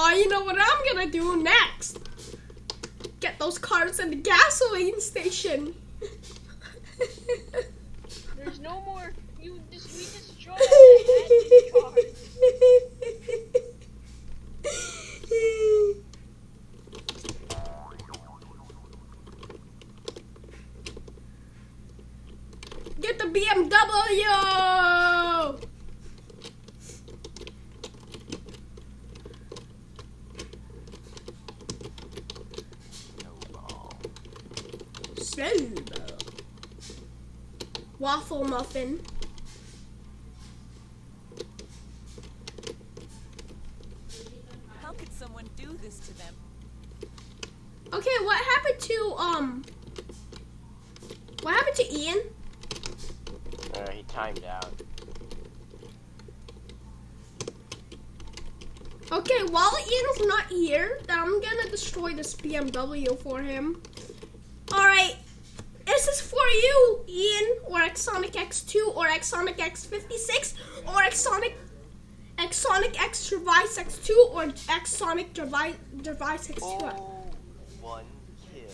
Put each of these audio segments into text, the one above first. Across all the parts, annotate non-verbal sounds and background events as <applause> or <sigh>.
Oh, you know what I'm gonna do next? Get those cars at the gasoline station. There's no more. You just we destroyed the cars. Get the BMW! Silver. Waffle muffin. How could someone do this to them? Okay, what happened to um? What happened to Ian? Uh, he timed out. Okay, while Ian's not here, then I'm gonna destroy this BMW for him. Alright, this is for you, Ian, or Exonic X2, or Exonic X56, or Exonic Exonic X Device X2, or Exonic Device Device X2. Oh, one kill.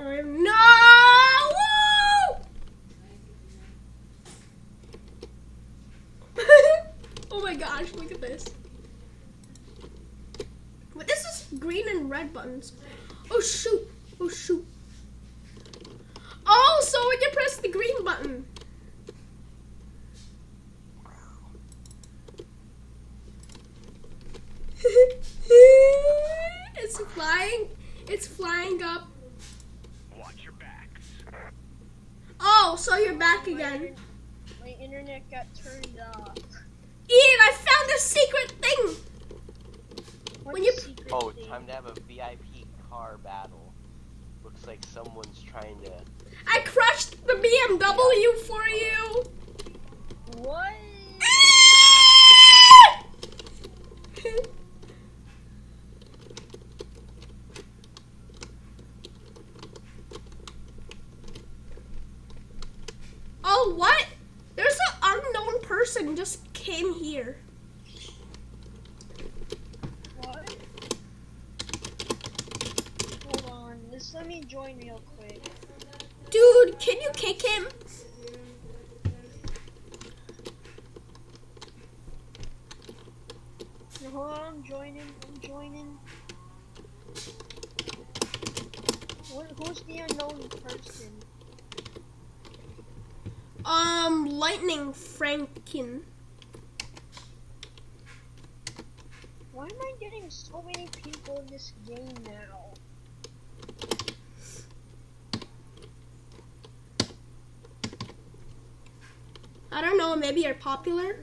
Alright, No! <laughs> Oh my gosh, look at this. But this is green and red buttons. Oh shoot. Oh shoot. Oh, so when you press the green button. <laughs> it's flying. It's flying up. Watch your backs. Oh, so you're back again. My internet got turned off. Ian, I found a secret thing. What's When you- Oh, thing? time to have a VIP car battle. Looks like someone's trying to. I crushed the BMW for you. What? <laughs> oh, what? There's an unknown person just came here. What? Hold on. Just let me join real quick. Dude, can you kick him? Hold on, I'm joining. I'm joining. Who's the unknown person? Um, Lightning Franken. Why am I getting so many people in this game now? I don't know, maybe you're popular?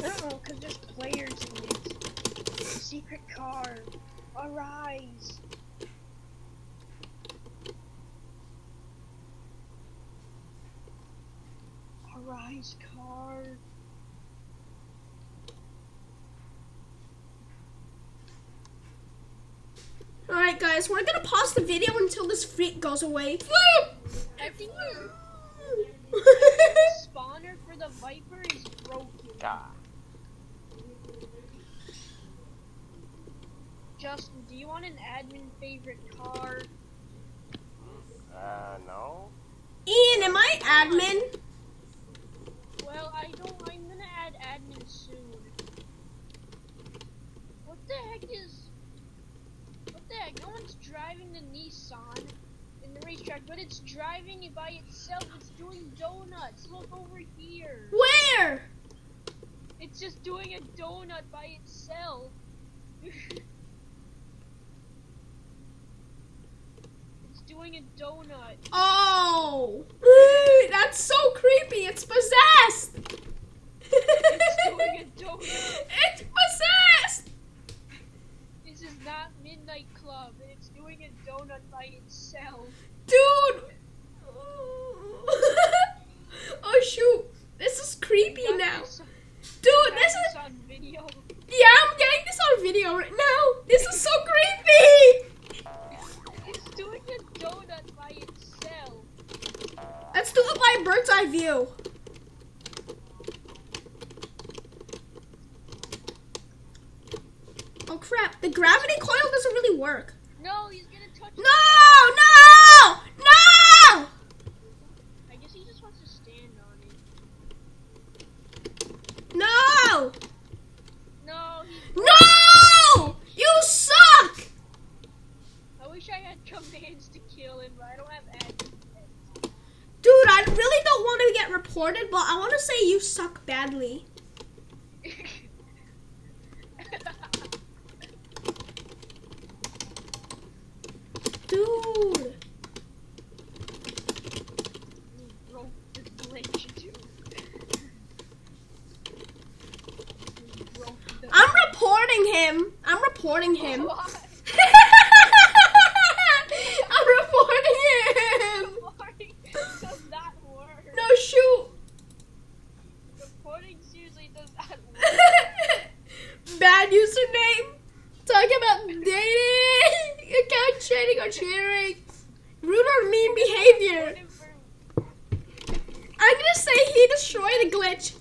Cause there's players in this. Secret card. Arise. Arise card. Alright, guys, we're gonna the video until this freak goes away. I think the spawner for the Viper is broken. God. Justin, do you want an admin favorite car? Uh, no. Ian, am I admin? Well, I don't. I'm gonna add admin soon. What the heck is? Heck? No one's driving the Nissan in the racetrack, but it's driving it by itself. It's doing donuts. Look over here. Where? It's just doing a donut by itself. <laughs> it's doing a donut. Oh, that's so creepy. It's possessed. It's doing a donut. <laughs> It's possessed. This is not Midnight Club, and it's doing a donut by itself. Dude. just wants to stand on it. No! No! No! You suck! I wish I had commands to kill him, but I don't have access. Dude, I really don't want to get reported, but I want to say you suck badly. reporting <laughs> him. <laughs> I'm reporting him. Reporting does not work. No shoot. Reporting usually does not work. <laughs> Bad username. Talking about dating, account trading, or cheering. Rude or mean behavior. I'm gonna say he destroyed a glitch.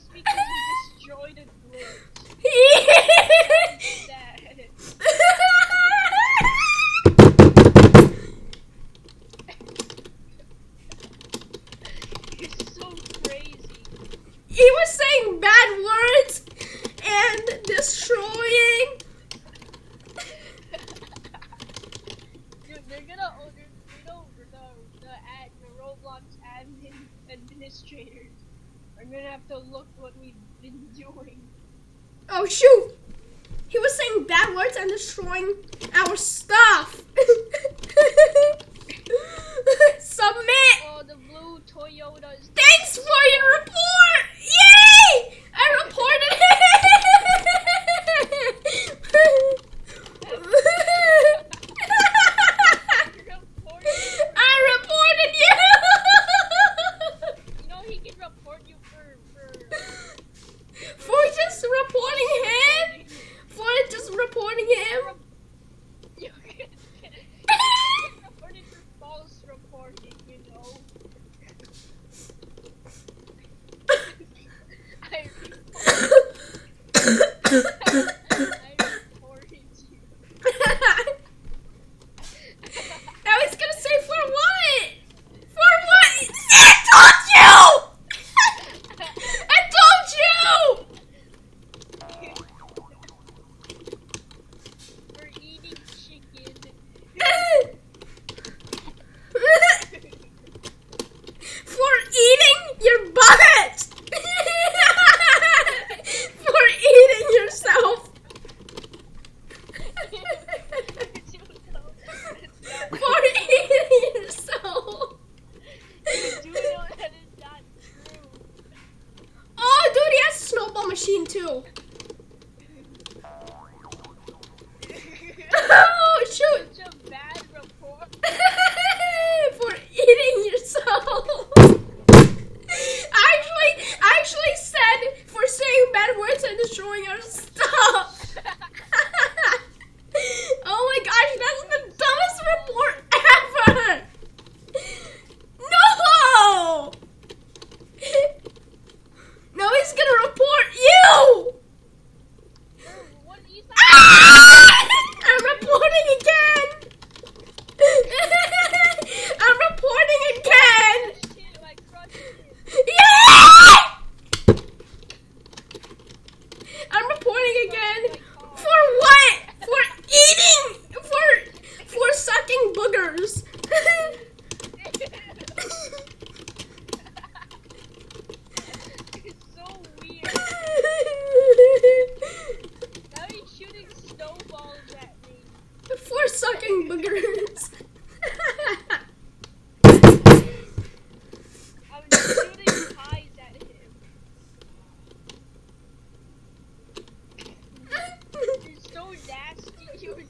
just because we destroyed a group. I'm gonna have to look what we've been <laughs> doing. Oh shoot! He was saying bad words and destroying our stuff! <laughs> Submit! Oh, Thanks for your report!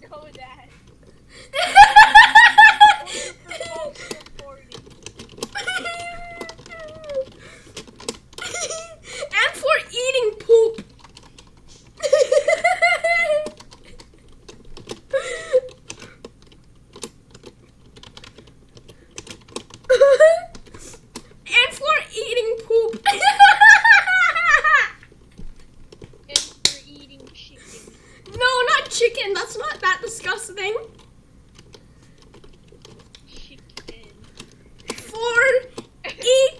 Kodak. <laughs> chicken. That's not that disgusting. Chicken. Four, eight,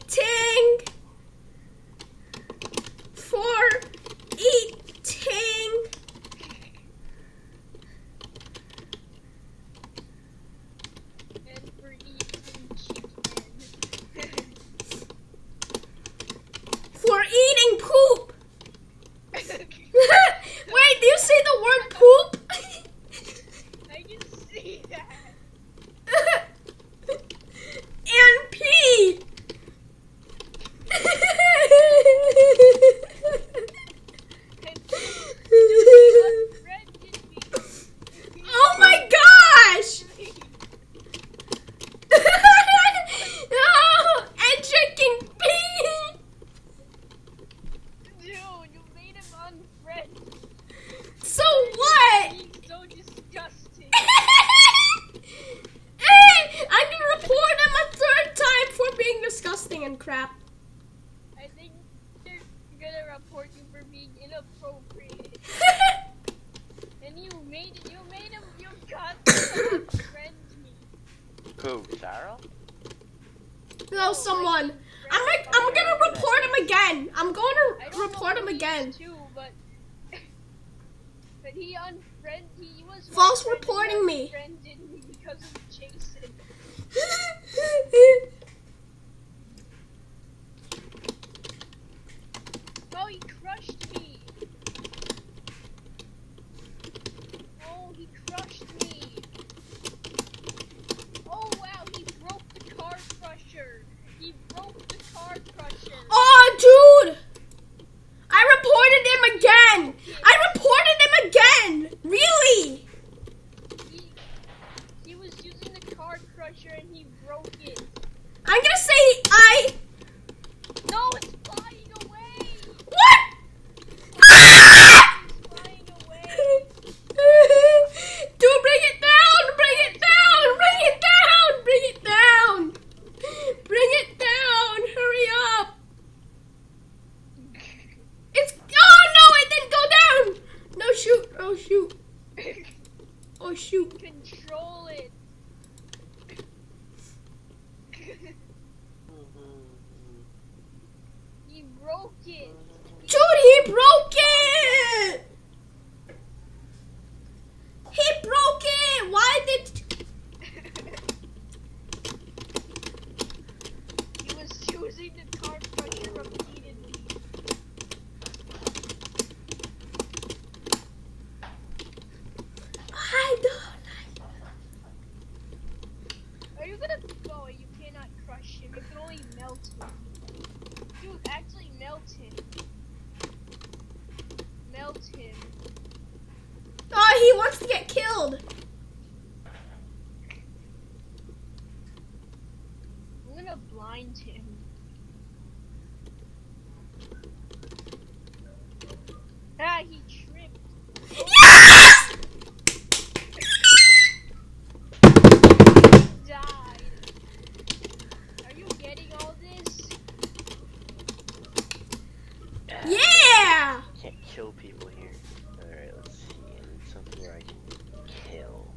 report him again. Too, but, <laughs> but he unfriend, he was False reporting me. <laughs> oh, he crushed me. Oh, he crushed me. gonna blind him. Ah, he tripped. Yeah! died. Are you getting all this? Yeah! Can't kill people here. Alright, let's see. Something I can kill.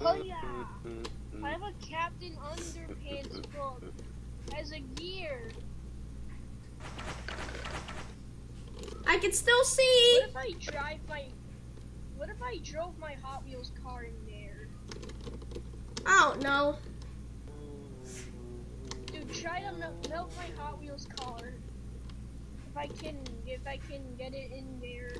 Oh, yeah! I have a Captain Underpants book as a gear. I can still see. What if I drive my? What if I drove my Hot Wheels car in there? I don't know. Dude, try to melt my Hot Wheels car. If I can, if I can get it in there.